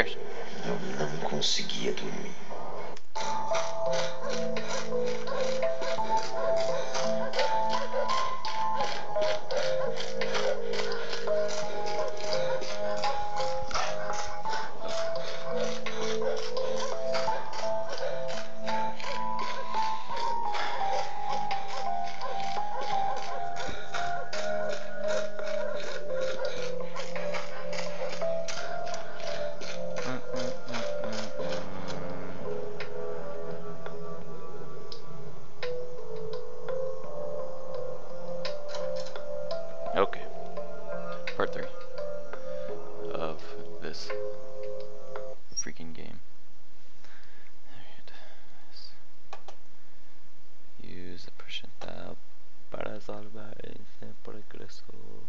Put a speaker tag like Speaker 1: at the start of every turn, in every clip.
Speaker 1: Eu não conseguia dormir.
Speaker 2: Part three of this freaking game. Use the tab para salvar ese progreso.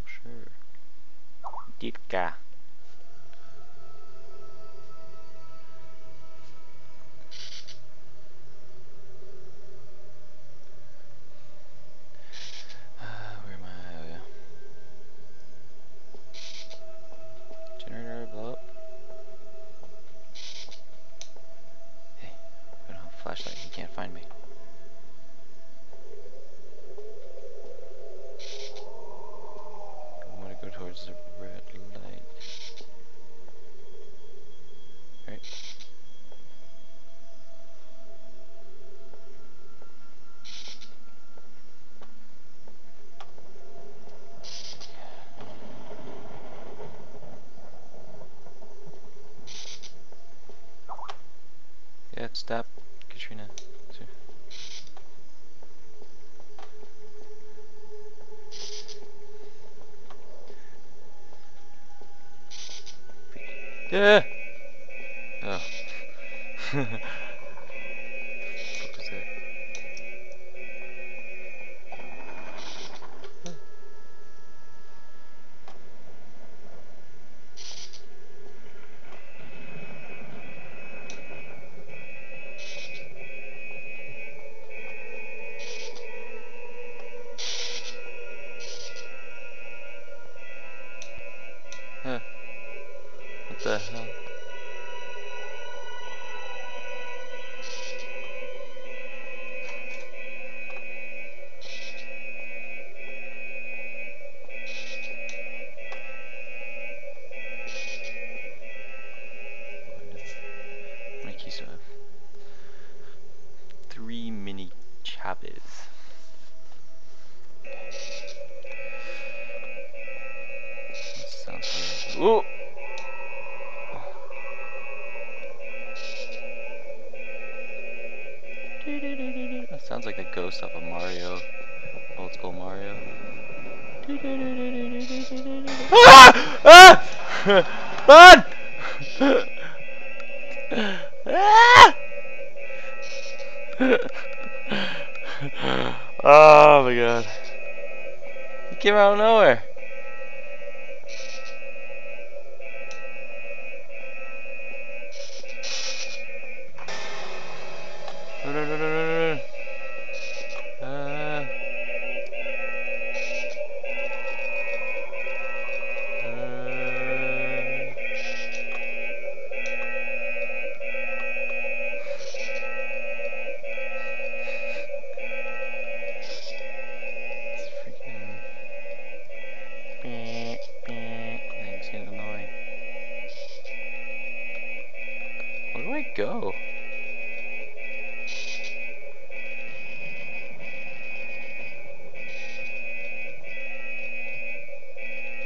Speaker 2: Sure. Ditka. step, Katrina. Two. Yeah. Oh. sounds. Ooh! That sounds like the ghost of a Mario, old school Mario. Ah! Ah! Run! Ah! oh my god. He came out of nowhere. Do I go?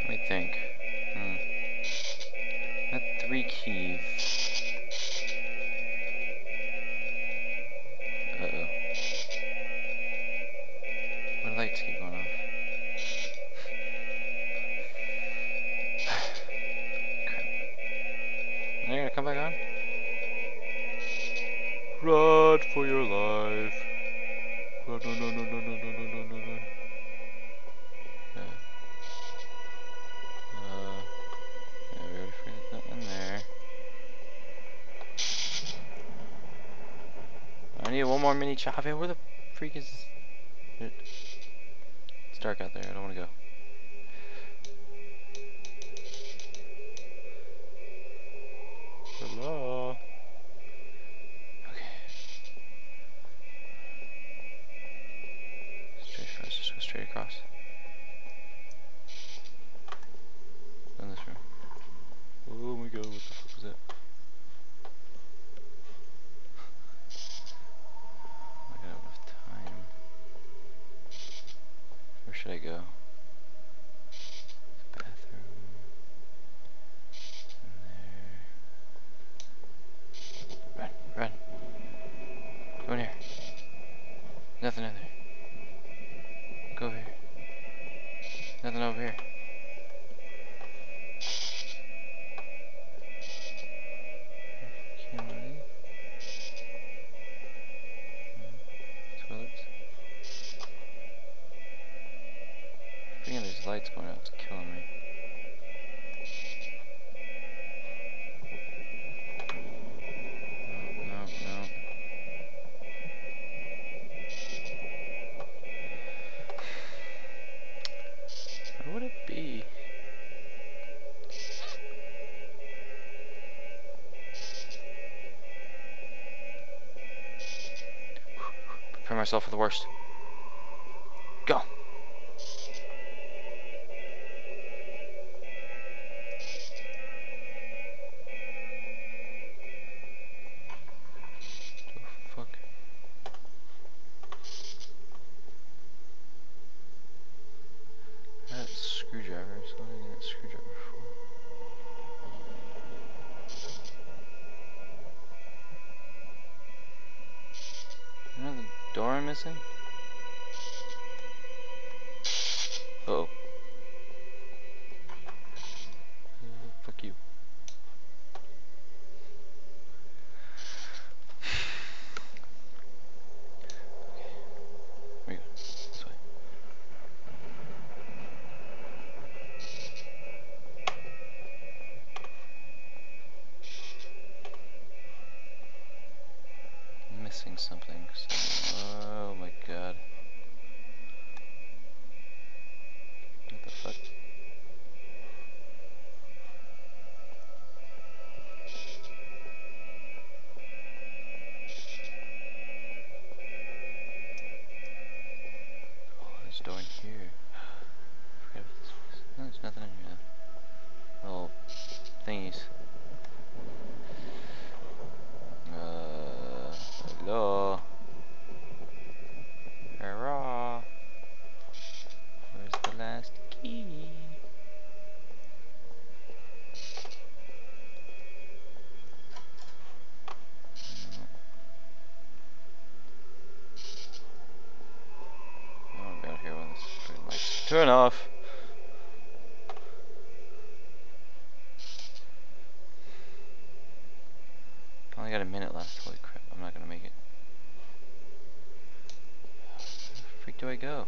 Speaker 2: Let me think. Hmm. Got three keys. Uh oh. My lights keep going off. Crap. Run for your life. Run, run, run, run, run, run, run, run, run, run. I need one more mini chop. Where the freak is it? It's dark out there. I don't want to go. Lights going out, it's killing me. No, no, would it be? Prepare myself for the worst. Door I'm missing? Uh oh. Here. Forgot about this. No, there's nothing in here. Little thingies. Uh, hello. Off. Only got a minute left. Holy crap, I'm not gonna make it. Where freak do I go?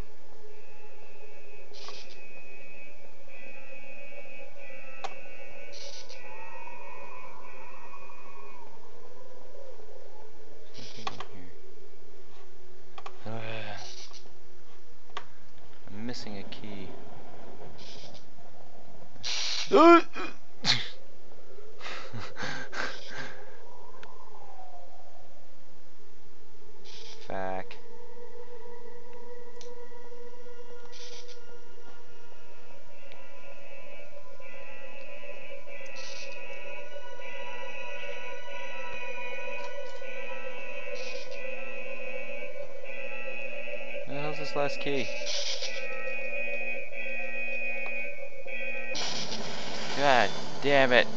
Speaker 2: Fuck. Where hell's this last key? God damn it.